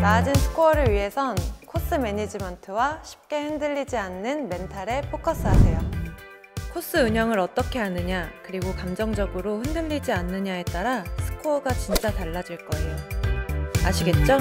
낮은 스코어를 위해선 코스 매니지먼트와 쉽게 흔들리지 않는 멘탈에 포커스하세요. 코스 운영을 어떻게 하느냐, 그리고 감정적으로 흔들리지 않느냐에 따라 스코어가 진짜 달라질 거예요. 아시겠죠?